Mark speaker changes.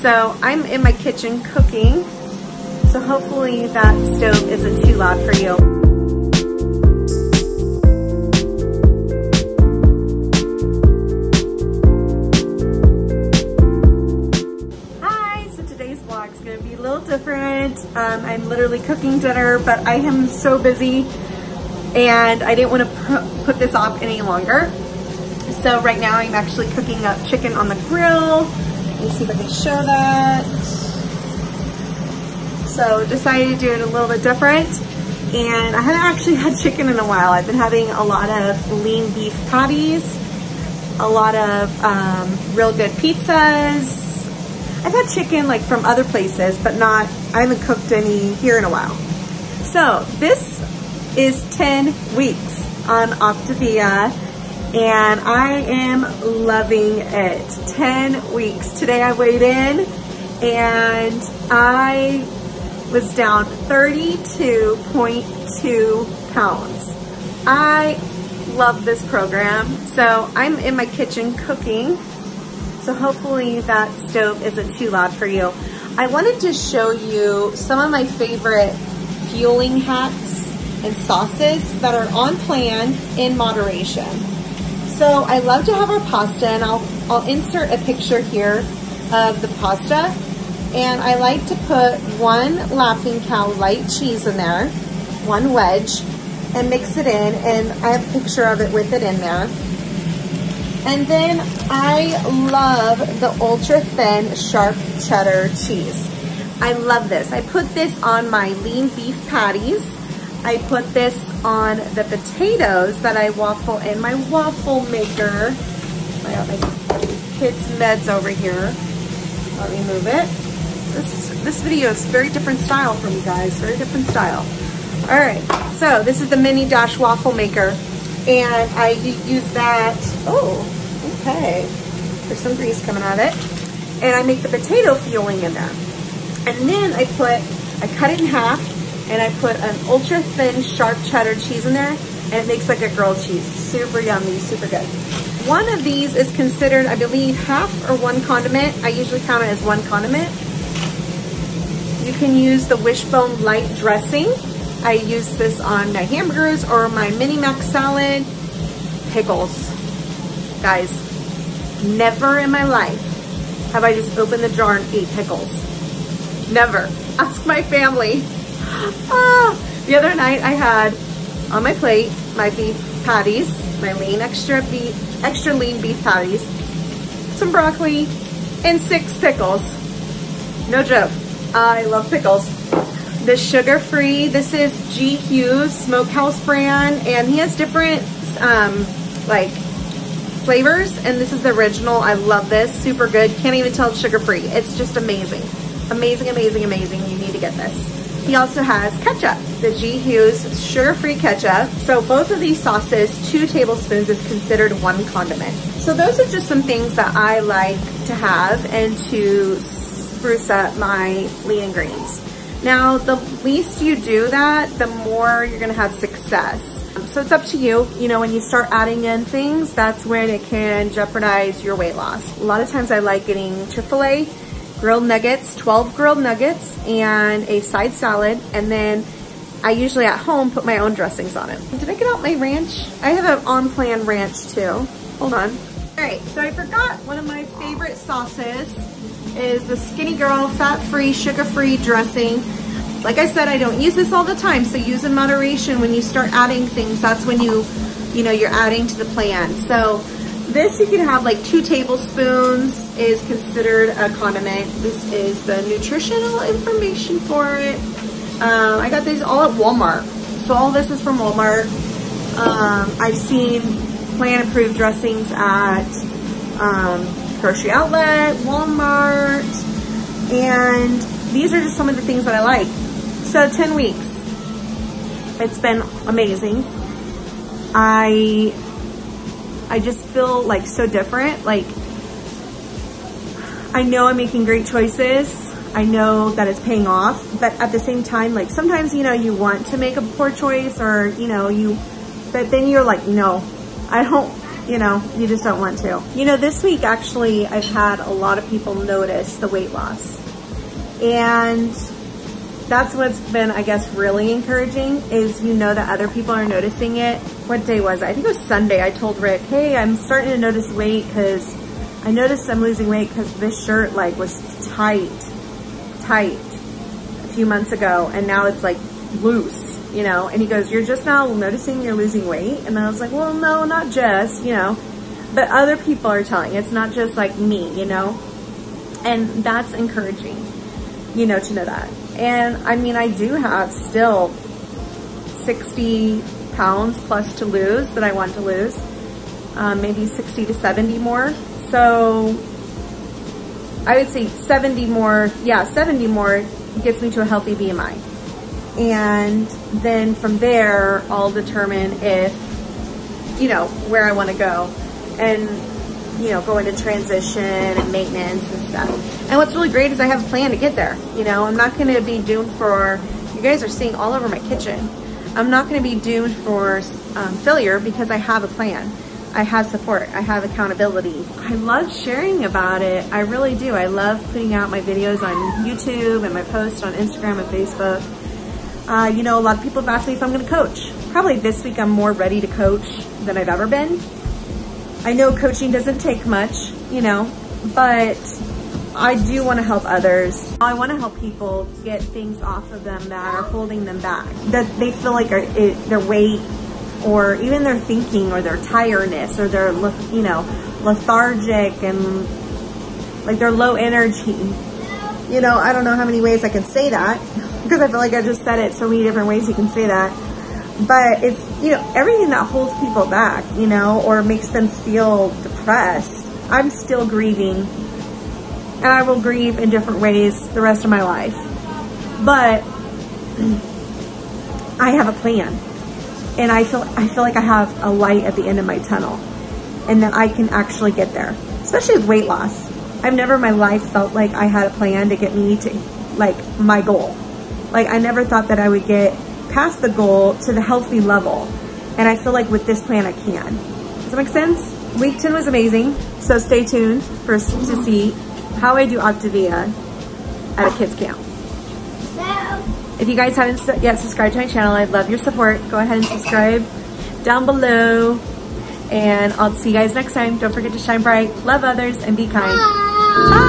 Speaker 1: So I'm in my kitchen cooking. So hopefully that stove isn't too loud for you. Hi, so today's vlog is gonna be a little different. Um, I'm literally cooking dinner, but I am so busy and I didn't want to put this off any longer. So right now I'm actually cooking up chicken on the grill. Let me see if I can show that. So decided to do it a little bit different. And I haven't actually had chicken in a while. I've been having a lot of lean beef patties, a lot of um, real good pizzas. I've had chicken like from other places, but not, I haven't cooked any here in a while. So this is 10 weeks on Optavia and I am loving it. 10 weeks. Today I weighed in and I was down 32.2 pounds. I love this program. So I'm in my kitchen cooking. So hopefully that stove isn't too loud for you. I wanted to show you some of my favorite fueling hacks and sauces that are on plan in moderation. So I love to have our pasta and I'll, I'll insert a picture here of the pasta. And I like to put one Laughing Cow light cheese in there, one wedge, and mix it in. And I have a picture of it with it in there. And then I love the ultra thin sharp cheddar cheese. I love this. I put this on my lean beef patties I put this on the potatoes that I waffle in my waffle maker. I got uh, my kids' meds over here. Let me move it. This, this video is very different style from you guys, very different style. All right, so this is the mini dash waffle maker and I use that, oh, okay. There's some grease coming out of it. And I make the potato fueling in there. And then I put, I cut it in half and I put an ultra thin sharp cheddar cheese in there and it makes like a grilled cheese. Super yummy, super good. One of these is considered, I believe, half or one condiment. I usually count it as one condiment. You can use the Wishbone light dressing. I use this on my hamburgers or my mini mac salad. Pickles. Guys, never in my life have I just opened the jar and ate pickles. Never. Ask my family ah, the other night I had on my plate my beef patties, my lean extra beef, extra lean beef patties, some broccoli, and six pickles. No joke. I love pickles. This sugar-free, this is G. Hughes Smokehouse brand, and he has different um, like flavors, and this is the original. I love this, super good. Can't even tell it's sugar-free. It's just amazing. Amazing, amazing, amazing. You need to get this. He also has ketchup, the G. Hughes sugar-free ketchup. So both of these sauces, two tablespoons is considered one condiment. So those are just some things that I like to have and to spruce up my lean and greens. Now, the least you do that, the more you're gonna have success. So it's up to you. You know, when you start adding in things, that's when it can jeopardize your weight loss. A lot of times I like getting Chick-fil-A grilled nuggets, 12 grilled nuggets, and a side salad. And then I usually at home put my own dressings on it. Did I get out my ranch? I have an on-plan ranch too. Hold on. All right, so I forgot one of my favorite sauces is the Skinny Girl fat-free, sugar-free dressing. Like I said, I don't use this all the time, so use in moderation when you start adding things. That's when you, you know, you're adding to the plan. So this you can have like two tablespoons is considered a condiment. This is the nutritional information for it. Um, I got these all at Walmart. So all this is from Walmart. Um, I've seen plant approved dressings at um, grocery outlet, Walmart, and these are just some of the things that I like. So 10 weeks. It's been amazing. I I just feel like so different. Like, I know I'm making great choices. I know that it's paying off, but at the same time, like sometimes, you know, you want to make a poor choice or, you know, you, but then you're like, no, I don't, you know, you just don't want to. You know, this week actually I've had a lot of people notice the weight loss. And that's what's been, I guess, really encouraging is you know that other people are noticing it. What day was it? I think it was Sunday. I told Rick, hey, I'm starting to notice weight because I noticed I'm losing weight because this shirt like was tight, tight a few months ago. And now it's like loose, you know? And he goes, you're just now noticing you're losing weight? And I was like, well, no, not just, you know, but other people are telling. It's not just like me, you know? And that's encouraging, you know, to know that. And I mean, I do have still 60 pounds plus to lose that I want to lose. Um, maybe 60 to 70 more. So I would say 70 more, yeah, 70 more gets me to a healthy BMI. And then from there, I'll determine if, you know, where I want to go. And you know, go into transition and maintenance and stuff. And what's really great is I have a plan to get there. You know, I'm not going to be doomed for, you guys are seeing all over my kitchen. I'm not going to be doomed for um, failure because I have a plan. I have support. I have accountability. I love sharing about it. I really do. I love putting out my videos on YouTube and my posts on Instagram and Facebook. Uh, you know, a lot of people have asked me if I'm going to coach. Probably this week I'm more ready to coach than I've ever been. I know coaching doesn't take much, you know, but I do want to help others. I want to help people get things off of them that are holding them back, that they feel like are, it, their weight or even their thinking or their tiredness or their, you know, lethargic and like they're low energy. You know, I don't know how many ways I can say that because I feel like I just said it so many different ways you can say that but it's, you know, everything that holds people back, you know, or makes them feel depressed, I'm still grieving. And I will grieve in different ways the rest of my life. But I have a plan. And I feel I feel like I have a light at the end of my tunnel. And that I can actually get there. Especially with weight loss. I've never in my life felt like I had a plan to get me to like my goal. Like I never thought that I would get past the goal to the healthy level. And I feel like with this plan, I can. Does that make sense? Week 10 was amazing. So stay tuned for to see how I do Optavia at a kids camp. If you guys haven't yet subscribed to my channel, I'd love your support. Go ahead and subscribe down below. And I'll see you guys next time. Don't forget to shine bright, love others, and be kind. Bye.